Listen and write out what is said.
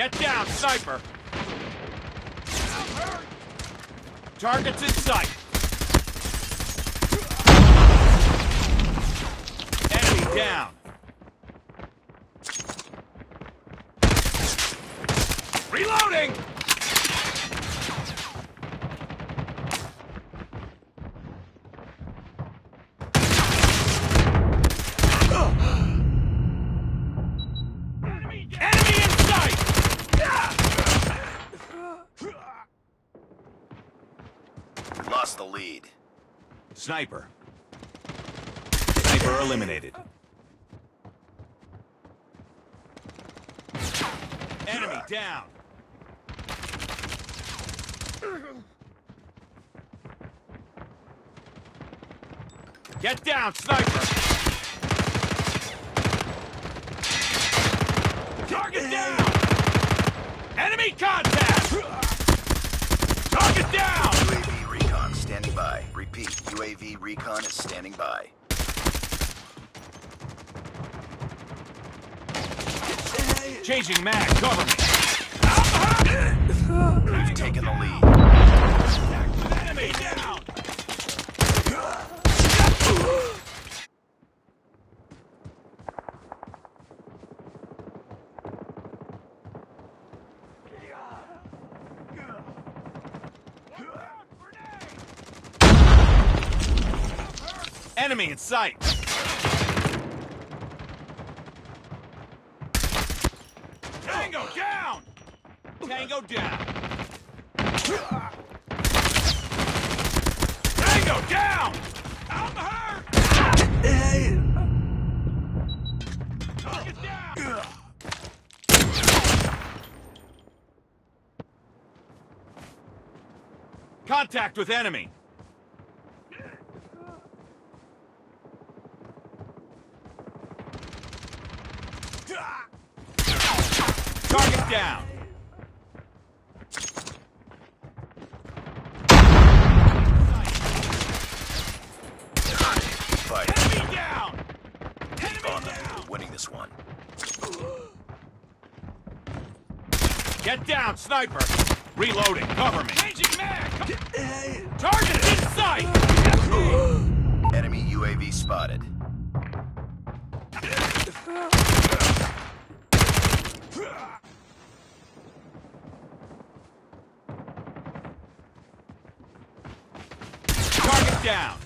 Get down, sniper! Target's in sight! Enemy down! Reloading! Enemy in sight! Lost the lead. Sniper. Sniper eliminated. Enemy down. Get down, sniper! Target down! Enemy contact! UAV recon is standing by. Changing mag, cover me. We've taken the lead. Enemy down! Enemy in sight! Tango down! Tango down! Tango down! I'm hurt! Target down! Contact with enemy! Target down! Fight. Enemy down! Keep on Enemy down! Winning this one. Get down, sniper! Reloading, cover me! Changing mag! Target in sight! Enemy UAV spotted. Target down!